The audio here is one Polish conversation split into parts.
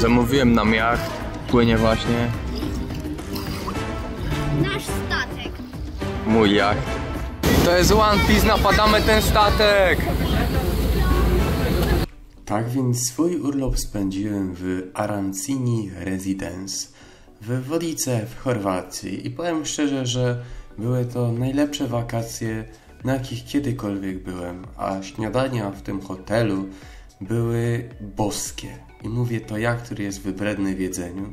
Zamówiłem nam jacht, płynie właśnie Nasz statek. mój jacht. To jest One Piece, napadamy ten statek! Tak więc swój urlop spędziłem w Arancini Residence w Wodice w Chorwacji i powiem szczerze, że były to najlepsze wakacje, na jakich kiedykolwiek byłem, a śniadania w tym hotelu były boskie. I mówię to ja, który jest wybredny w jedzeniu.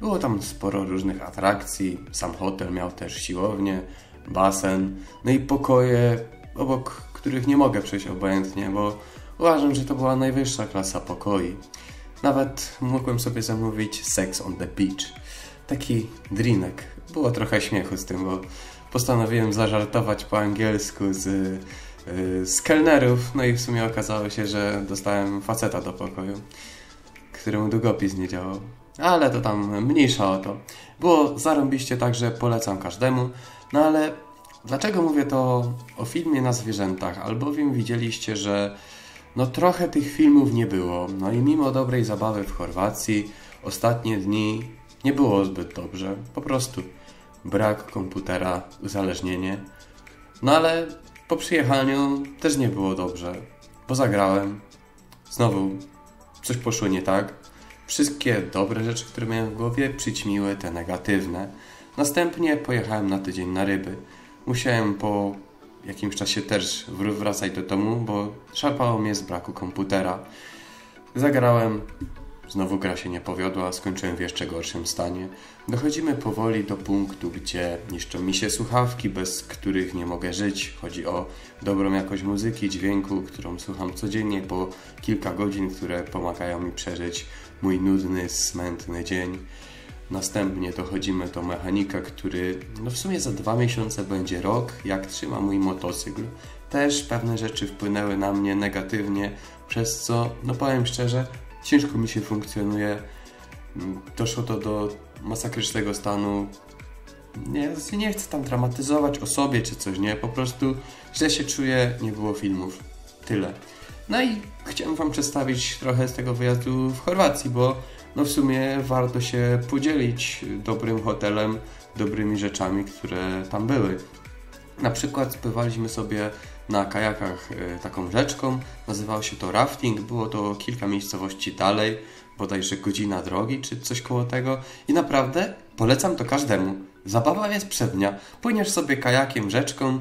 Było tam sporo różnych atrakcji, sam hotel miał też siłownię, basen, no i pokoje, obok których nie mogę przejść obojętnie, bo uważam, że to była najwyższa klasa pokoi. Nawet mogłem sobie zamówić Sex on the Beach. Taki drinek. Było trochę śmiechu z tym, bo postanowiłem zażartować po angielsku z, z kelnerów, no i w sumie okazało się, że dostałem faceta do pokoju, któremu długopis nie działał. Ale to tam mniejsza o to. Było zarąbiście tak, że polecam każdemu. No ale dlaczego mówię to o filmie na zwierzętach? Albowiem widzieliście, że no trochę tych filmów nie było. No i mimo dobrej zabawy w Chorwacji, ostatnie dni nie było zbyt dobrze. Po prostu brak komputera, uzależnienie. No ale po przyjechaniu też nie było dobrze, bo zagrałem. Znowu coś poszło nie tak. Wszystkie dobre rzeczy, które miałem w głowie, przyćmiły te negatywne. Następnie pojechałem na tydzień na ryby. Musiałem po jakimś czasie też wr- wracać do domu, bo szarpało mnie z braku komputera. Zagrałem, znowu gra się nie powiodła, skończyłem w jeszcze gorszym stanie. Dochodzimy powoli do punktu, gdzie niszczą mi się słuchawki, bez których nie mogę żyć. Chodzi o dobrą jakość muzyki, dźwięku, którą słucham codziennie po kilka godzin, które pomagają mi przeżyć mój nudny, smętny dzień. Następnie dochodzimy do mechanika, który no w sumie za dwa miesiące będzie rok, jak trzyma mój motocykl. Też pewne rzeczy wpłynęły na mnie negatywnie, przez co, no powiem szczerze, ciężko mi się funkcjonuje. Mm, Doszło to do masakrycznego stanu. Nie, nie chcę tam dramatyzować o sobie czy coś, nie. Po prostu źle się czuję, nie było filmów. Tyle. No i chciałem Wam przedstawić trochę z tego wyjazdu w Chorwacji, bo no w sumie warto się podzielić dobrym hotelem, dobrymi rzeczami, które tam były. Na przykład spływaliśmy sobie na kajakach e, taką rzeczką, nazywało się to rafting, było to kilka miejscowości dalej, bodajże godzina drogi czy coś koło tego i naprawdę polecam to każdemu. Zabawa jest przednia. Płyniesz sobie kajakiem, rzeczką,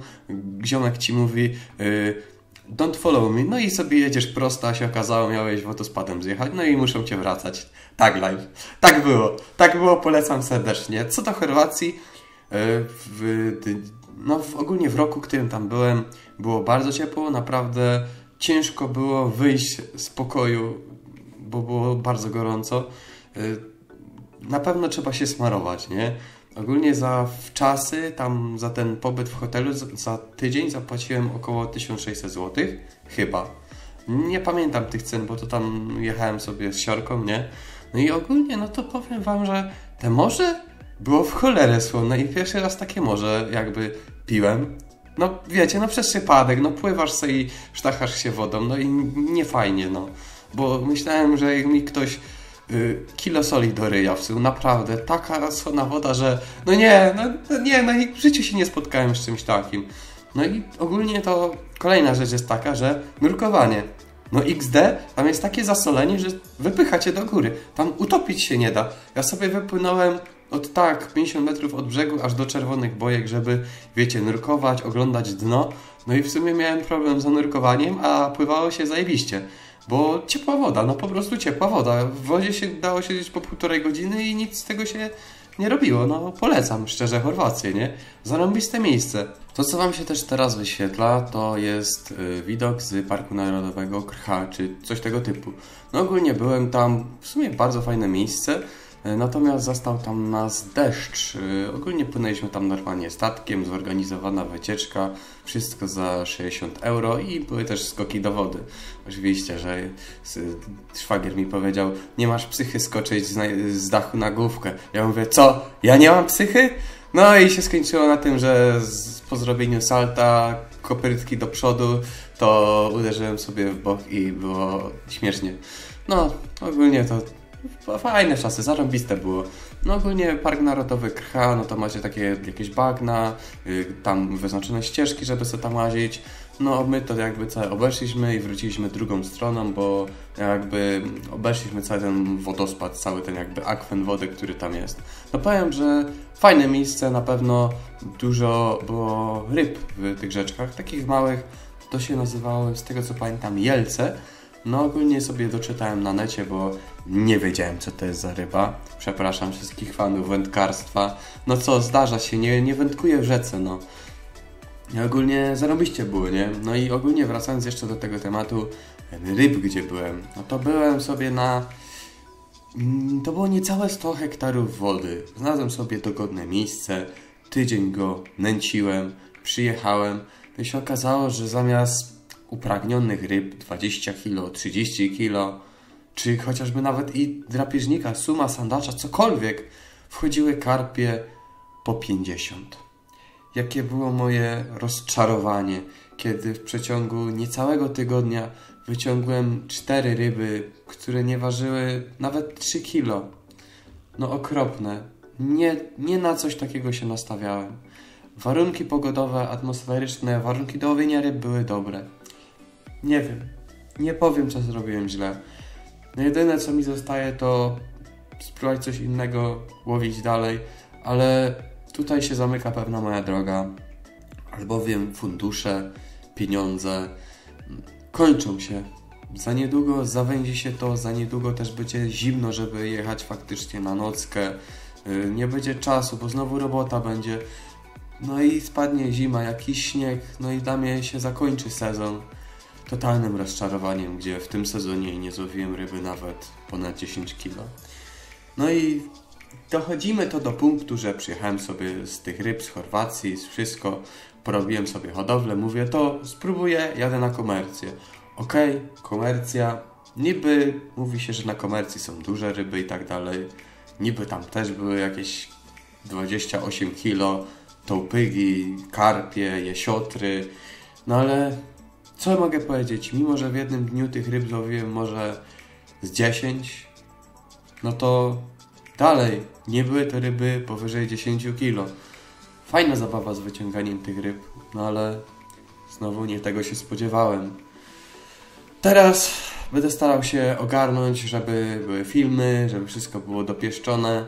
ziomek ci mówi y, don't follow me, no i sobie jedziesz prosto, a się okazało, miałeś wodospadem zjechać, no i muszą cię wracać. Tak live. Tak było. Tak było, polecam serdecznie. Co do Chorwacji, y, w, no w, ogólnie w roku, którym tam byłem, było bardzo ciepło, naprawdę ciężko było wyjść z pokoju, bo było bardzo gorąco. Y, Na pewno trzeba się smarować, nie? Ogólnie za wczasy, tam za ten pobyt w hotelu, za, tydzień zapłaciłem około 1600 zł, chyba. Nie pamiętam tych cen, bo to tam jechałem sobie z siorką, nie? No i ogólnie, no to powiem wam, że te morze było w cholerę słone i pierwszy raz takie morze jakby piłem. No wiecie, no przez przypadek, no pływasz sobie i sztachasz się wodą, no i nie fajnie, no. Bo myślałem, że jak mi ktoś y, kilo soli do ryja wsył, naprawdę, taka słona woda, że no nie, no, no nie, no i w życiu się nie spotkałem z czymś takim. No i ogólnie to kolejna rzecz jest taka, że nurkowanie. No XD, tam jest takie zasolenie, że wypycha cię do góry. Tam utopić się nie da. Ja sobie wypłynąłem od tak 50 metrów od brzegu aż do czerwonych bojek, żeby, wiecie, nurkować, oglądać dno. No i w sumie miałem problem z nurkowaniem, a pływało się zajebiście. Bo ciepła woda, no po prostu ciepła woda. W wodzie się dało siedzieć po półtorej godziny i nic z tego się nie robiło. No polecam szczerze Chorwację, nie? Zarąbiste miejsce. To, co Wam się też teraz wyświetla, to jest y, widok z Parku Narodowego Krcha, czy coś tego typu. No ogólnie byłem tam, w sumie bardzo fajne miejsce, natomiast zastał tam nas deszcz. Y, Ogólnie płynęliśmy tam normalnie statkiem, zorganizowana wycieczka, wszystko za 60 euro i były też skoki do wody. Oczywiście, że szwagier mi powiedział, nie masz psychy skoczyć z, dachu na główkę. Ja mówię, co? Ja nie mam psychy? No i się skończyło na tym, że po zrobieniu salta, kopytki do przodu, to uderzyłem sobie w bok i było śmiesznie. No, ogólnie to fajne czasy, zarąbiste było. No ogólnie Park Narodowy Krcha, no to macie takie jakieś bagna, y, tam wyznaczone ścieżki, żeby sobie tam łazić. No my to jakby całe obeszliśmy i wróciliśmy drugą stroną, bo jakby obeszliśmy cały ten wodospad, cały ten jakby akwen wody, który tam jest. No powiem, że fajne miejsce, na pewno dużo było ryb w tych rzeczkach, takich małych, to się nazywało, z tego co pamiętam, jelce. No ogólnie sobie doczytałem na necie, bo nie wiedziałem co to jest za ryba. Przepraszam wszystkich fanów wędkarstwa. No co, zdarza się, nie, nie wędkuję w rzece, no. I ogólnie zarobiście było, nie? No i ogólnie wracając jeszcze do tego tematu ryb, gdzie byłem, no to byłem sobie na... mm, To było niecałe 100 hektarów wody. Znalazłem sobie dogodne miejsce, tydzień go nęciłem, przyjechałem. No i się okazało, że zamiast upragnionych ryb 20 kg, 30 kg, czy chociażby nawet i drapieżnika, suma, sandacza, cokolwiek, wchodziły karpie po 50 jakie było moje rozczarowanie, kiedy w przeciągu niecałego tygodnia wyciągłem cztery ryby, które nie ważyły nawet 3 kilo. No okropne. Nie, nie na coś takiego się nastawiałem. Warunki pogodowe, atmosferyczne, warunki do łowienia ryb były dobre. Nie wiem. Nie powiem, co zrobiłem źle. No jedyne, co mi zostaje, to spróbować coś innego, łowić dalej, ale tutaj się zamyka pewna moja droga, albowiem fundusze, pieniądze kończą się. Za niedługo zawęzi się to, za niedługo też będzie zimno, żeby jechać faktycznie na nockę. Yy, Nie będzie czasu, bo znowu robota będzie. No i spadnie zima, jakiś śnieg, no i dla mnie się zakończy sezon. Totalnym rozczarowaniem, gdzie w tym sezonie nie złowiłem ryby nawet ponad 10 kg. No i dochodzimy to do punktu, że przyjechałem sobie z tych ryb z Chorwacji, z wszystko, porobiłem sobie hodowlę, mówię to spróbuję, jadę na komercję. Okej, komercja, niby mówi się, że na komercji są duże ryby i tak dalej, niby tam też były jakieś 28 kg, tołpygi, karpie, jesiotry, no ale co mogę powiedzieć, mimo że w jednym dniu tych ryb złowiłem może z 10, no to Dalej, nie były to ryby powyżej 10 kg. Fajna zabawa z wyciąganiem tych ryb, no ale znowu nie tego się spodziewałem. Teraz będę starał się ogarnąć, żeby były filmy, żeby wszystko było dopieszczone.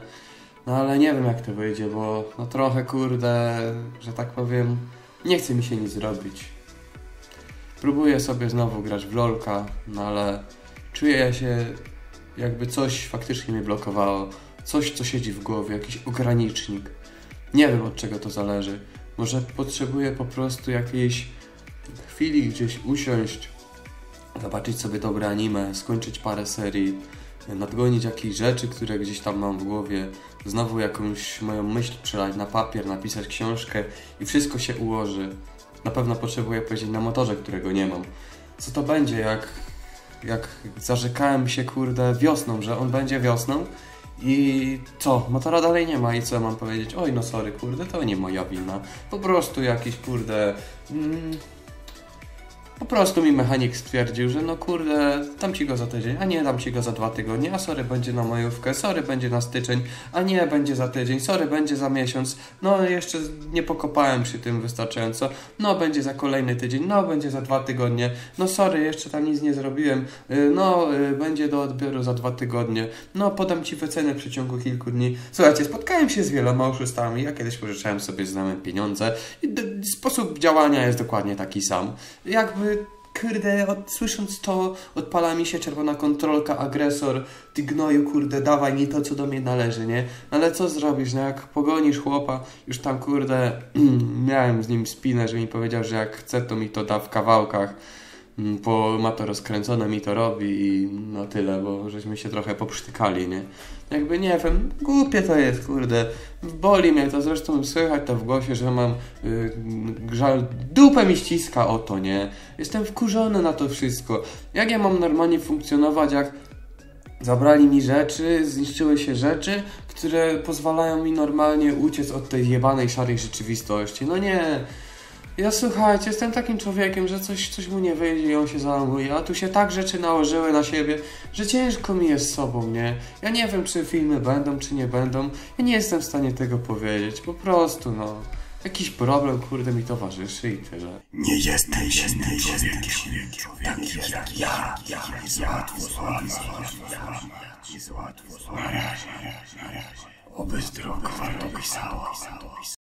No ale nie wiem jak to wyjdzie, bo no trochę kurde, że tak powiem, nie chce mi się nic robić. Próbuję sobie znowu grać w LOLka, no ale czuję się jakby coś faktycznie mnie blokowało coś, co siedzi w głowie, jakiś ogranicznik. Nie wiem od czego to zależy. Może potrzebuję po prostu jakiejś chwili gdzieś usiąść, zobaczyć sobie dobre anime, skończyć parę serii, nadgonić jakieś rzeczy, które gdzieś tam mam w głowie, znowu jakąś moją myśl przelać na papier, napisać książkę i wszystko się ułoży. Na pewno potrzebuję powiedzieć na motorze, którego nie mam. Co to będzie, jak, jak zarzekałem się, kurde, wiosną, że on będzie wiosną i co? Motora dalej nie ma i co mam powiedzieć? Oj, no sorry, kurde, to nie moja wina. Po prostu jakiś, kurde... Mm, po prostu mi mechanik stwierdził, że no kurde, dam ci go za tydzień, a nie dam ci go za dwa tygodnie, a sorry, będzie na majówkę, sorry, będzie na styczeń, a nie, będzie za tydzień, sorry, będzie za miesiąc, no jeszcze nie pokopałem przy tym wystarczająco, no będzie za kolejny tydzień, no będzie za dwa tygodnie, no sorry, jeszcze tam nic nie zrobiłem, y, no y, będzie do odbioru za dwa tygodnie, no podam ci wycenę w przeciągu kilku dni. Słuchajcie, spotkałem się z wieloma oszustami, ja kiedyś pożyczałem sobie znajomym pieniądze i sposób działania jest dokładnie taki sam. Jakby kurde, od, słysząc to, odpala mi się czerwona kontrolka, agresor, ty gnoju, kurde, dawaj mi to, co do mnie należy, nie? No ale co zrobisz, no jak pogonisz chłopa, już tam, kurde, miałem z nim spinę, że mi powiedział, że jak chce, to mi to da w kawałkach, bo ma to rozkręcone, mi to robi i no tyle, bo żeśmy się trochę poprztykali, nie? Jakby nie wiem, głupie to jest, kurde. Boli mnie to, zresztą słychać to w głosie, że mam yy, żal, dupę mi ściska o to, nie? Jestem wkurzony na to wszystko. Jak ja mam normalnie funkcjonować, jak zabrali mi rzeczy, zniszczyły się rzeczy, które pozwalają mi normalnie uciec od tej jebanej szarej rzeczywistości. No nie, Ja słuchajcie, jestem takim człowiekiem, że coś, coś mu nie wyjdzie i on się załamuje, a tu się tak rzeczy nałożyły na siebie, że ciężko mi jest sobą, nie? Ja nie wiem, czy filmy będą, czy nie będą. Ja nie jestem w stanie tego powiedzieć, po prostu, no. Jakiś problem, kurde, mi towarzyszy i tyle. Nie jesteś innym człowiekiem, takim jak ja. Ja jest łatwo złamać. Jest łatwo złamać. Na razie, na razie. Oby zdrowo warto pisało.